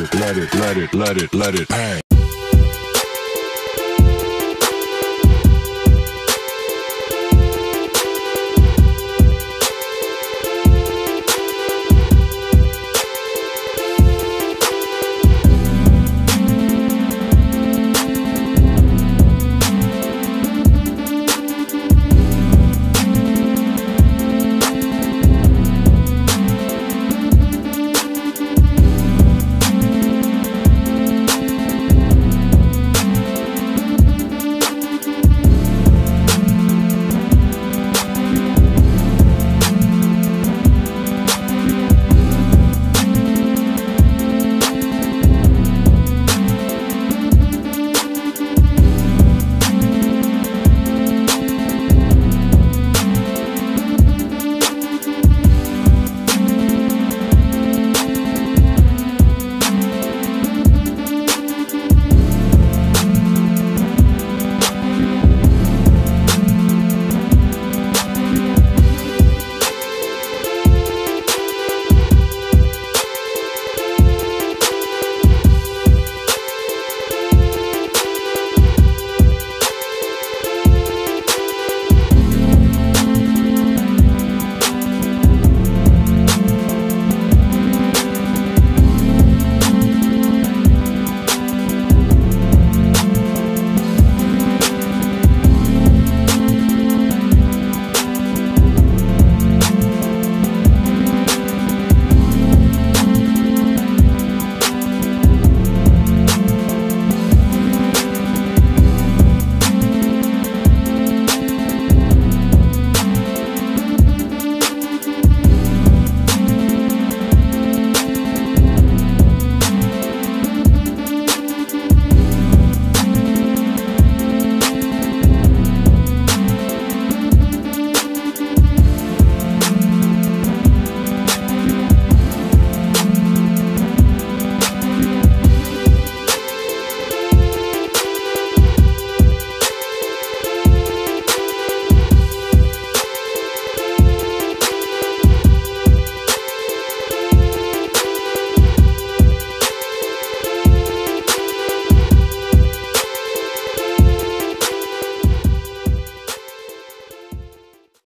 it, let it, let it, let it, let it hang.